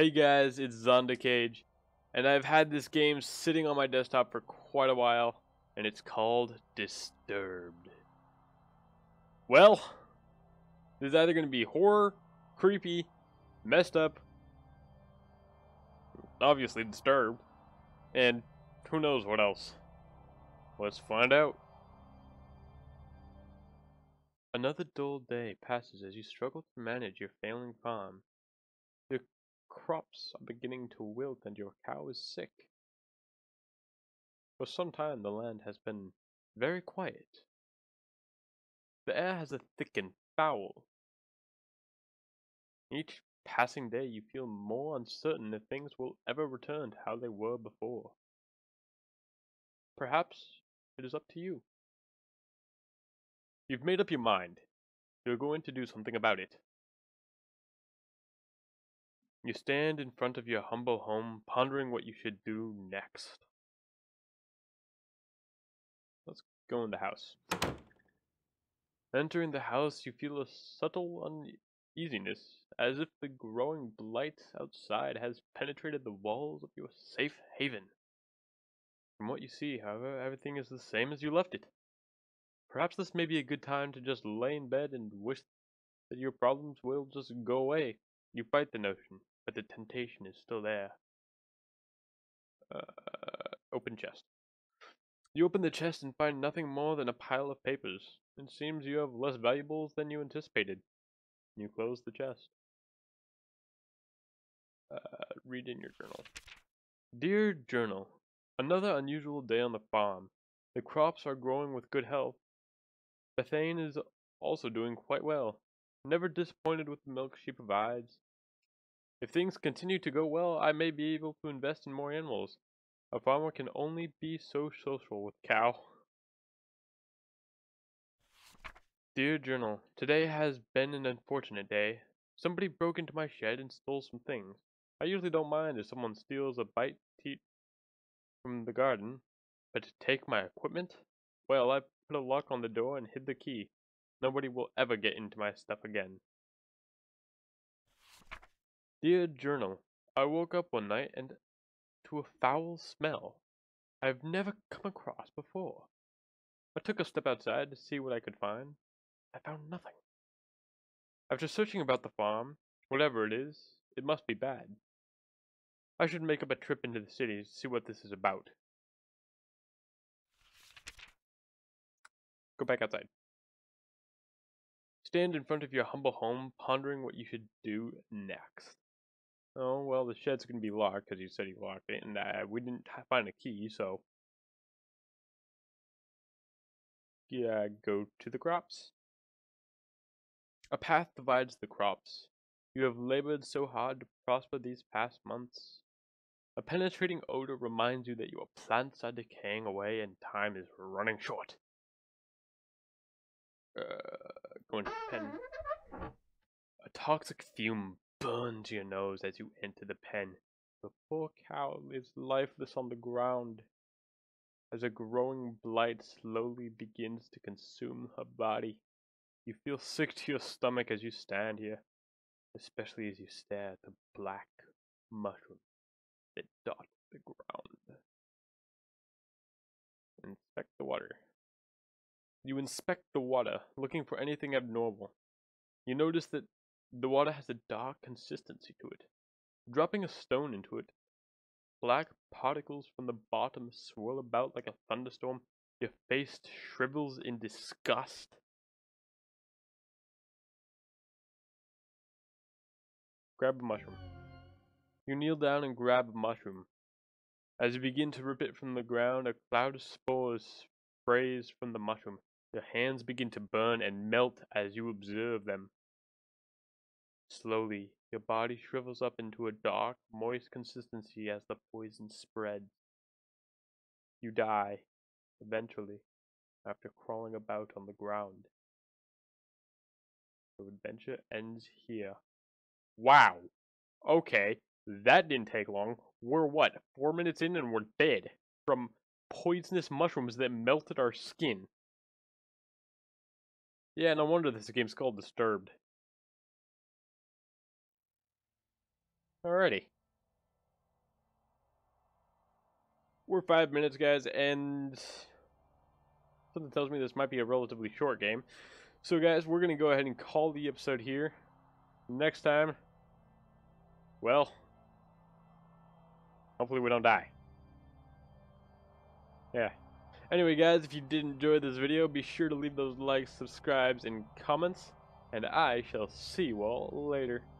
Hey guys, it's Zondakage, and I've had this game sitting on my desktop for quite a while, and it's called Disturbed. Well, this is either going to be horror, creepy, messed up, obviously disturbed, and who knows what else. Let's find out. Another dull day passes as you struggle to manage your failing farm. Crops are beginning to wilt and your cow is sick. For some time the land has been very quiet. The air has a thick and foul. Each passing day you feel more uncertain if things will ever return to how they were before. Perhaps it is up to you. You've made up your mind. You're going to do something about it. You stand in front of your humble home, pondering what you should do next. Let's go in the house. Entering the house, you feel a subtle uneasiness, as if the growing blight outside has penetrated the walls of your safe haven. From what you see, however, everything is the same as you left it. Perhaps this may be a good time to just lay in bed and wish that your problems will just go away. You fight the notion, but the temptation is still there. Uh, open chest. You open the chest and find nothing more than a pile of papers. It seems you have less valuables than you anticipated. You close the chest. Uh, read in your journal. Dear Journal, another unusual day on the farm. The crops are growing with good health, Bethane is also doing quite well, never disappointed with the milk she provides. If things continue to go well, I may be able to invest in more animals. A farmer can only be so social with cow. Dear Journal, today has been an unfortunate day. Somebody broke into my shed and stole some things. I usually don't mind if someone steals a bite to eat from the garden, but to take my equipment? Well, I put a lock on the door and hid the key. Nobody will ever get into my stuff again. Dear Journal, I woke up one night and to a foul smell I've never come across before. I took a step outside to see what I could find. I found nothing. After searching about the farm, whatever it is, it must be bad. I should make up a trip into the city to see what this is about. Go back outside. Stand in front of your humble home, pondering what you should do next. Oh, well, the shed's going to be locked because you said you locked it, and we didn't find a key, so. Yeah, go to the crops. A path divides the crops. You have labored so hard to prosper these past months. A penetrating odor reminds you that your plants are decaying away and time is running short. Uh, going to the pen. A toxic fume burns your nose as you enter the pen. The poor cow lives lifeless on the ground as a growing blight slowly begins to consume her body. You feel sick to your stomach as you stand here, especially as you stare at the black mushrooms that dot the ground. Inspect the water. You inspect the water, looking for anything abnormal. You notice that the water has a dark consistency to it. Dropping a stone into it, black particles from the bottom swirl about like a thunderstorm. Your face shrivels in disgust. Grab a mushroom. You kneel down and grab a mushroom. As you begin to rip it from the ground, a cloud of spores sprays from the mushroom. Your hands begin to burn and melt as you observe them. Slowly, your body shrivels up into a dark, moist consistency as the poison spreads. You die, eventually, after crawling about on the ground. The adventure ends here. Wow! Okay, that didn't take long. We're what, four minutes in and we're dead from poisonous mushrooms that melted our skin. Yeah, no wonder this game's called Disturbed. Alrighty. We're five minutes, guys, and something tells me this might be a relatively short game. So, guys, we're going to go ahead and call the episode here. Next time, well, hopefully we don't die. Yeah. Anyway, guys, if you did enjoy this video, be sure to leave those likes, subscribes, and comments. And I shall see you all later.